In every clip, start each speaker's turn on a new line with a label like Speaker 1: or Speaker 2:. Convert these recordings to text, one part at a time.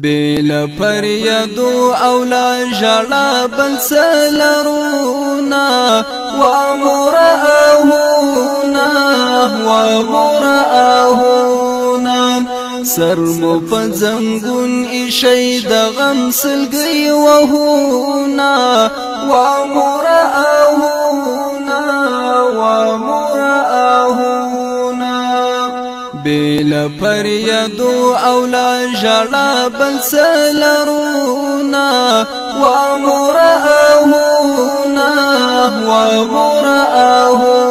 Speaker 1: بلا پر یدو أو لا جړا بل سلرونا و مرأهونا و مرأهونا سر مو زنګون ایشي د وهونا و مرأهونا بلا پر یدو أو لا جړا بل سلرونا و مرأهونا و مرأهونا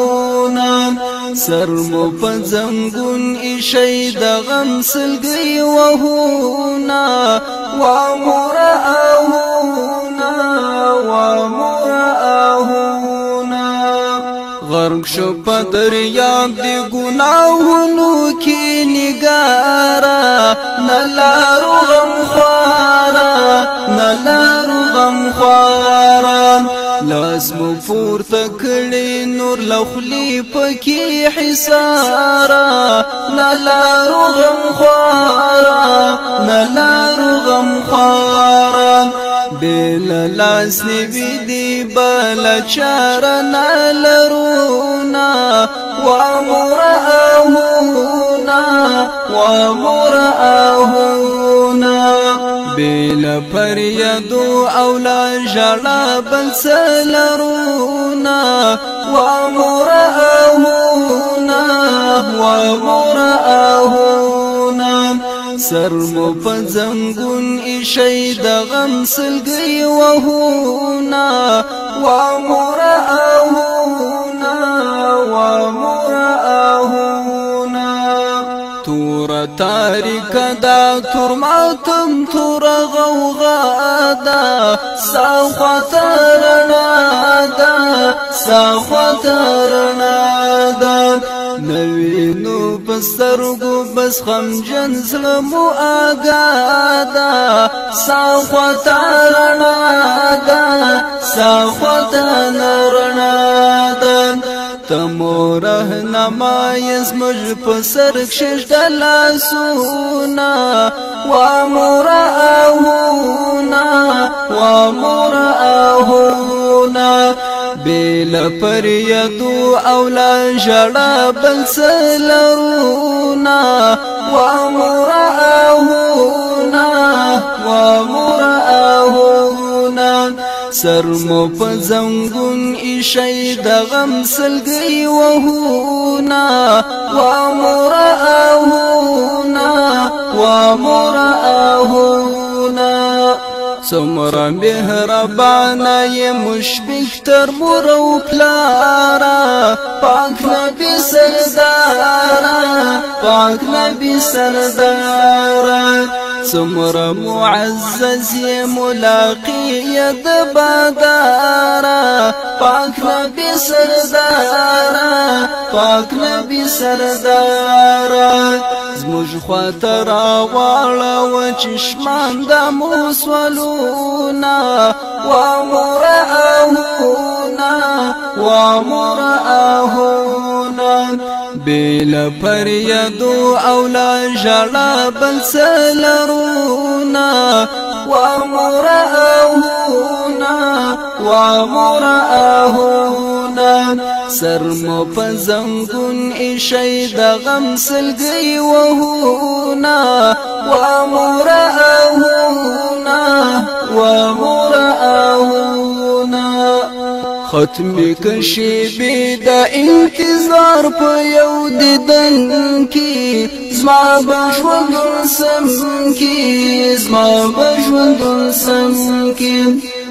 Speaker 1: سر مو په زنګون ایشي د غم سلګي وهونا و مرأهونا و غرق شو په دریاب دی ګناهونو کې نګارا نلارو غم خوارا نلارو غم خوارا لاس مو پورته کړي نور لخلی پکې حسارا نلارو غم خوارا نلارو غم خوارا بل لاس نیوی دی بل چارنا لرونا ومرأهونا ومرأهونا بل پر یدو اولا جړا بل سلرونا ومرأهونا سر مو په زنګون ایشي د غم سلګي وهونا ومرأهونا ومرأهونا تور تاریک دا تور ماتم تور غوغا دا. ساخوترنا دا ساخوترنا نوینو پسترگو بس خم جن زلمو آگادا ساخوتا رنادا ساخوتا نرنادا تمو رهنمایز مج پسر کشش دلاسونا وامو رأونا وامو پر یدو اولا جڑا بل سلرونا ومرأهونا ومرأهونا سر مو په زنګون ایشي د غم وهونا ومرأهونا ومرأهونا سمرا مهربانا ی مشبک تر مور أو پلارا. پاک نبی سردارا پاک نبی سردارا. سمرا معزز ی ملاقی ید بادارا پاک نبی سردارا پاک نبی سردارا زموږ خواته راواړه و چشمان د موسولونا ومرأهونا ومرأهونا بل پر یدو اولا جړا بل سلرونا ومرأهونا ومرأهونا سر مو په زنګون ایشي د غم سلګي وهونا. ومرأهونا ختمی کشی بی دا انتظار په یو دیدن کی زما بشوند سم کی زما بشوند سم کی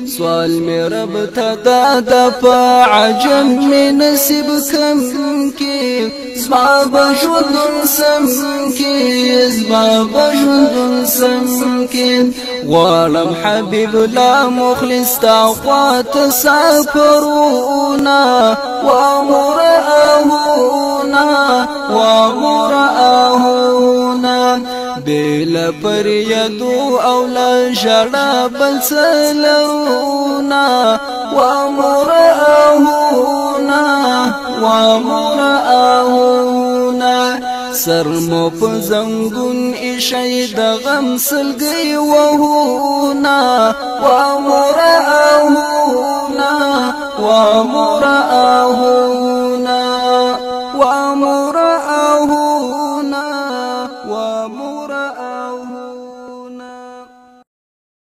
Speaker 1: سوال می رب ته دا د په عجم می نصیب کم کې زما بژوند سم کې زما بژوند سم کې غوالم حبیب لا مخلص تا قوات سافرونا ومرأهونا ومرأهونا پر یدو أو لا جړا بل سلرونا ومرأهونا ومرأهونا سر مو په زنګون ایشي د غم سلګي وهونا ومرأهونا ومرأهونا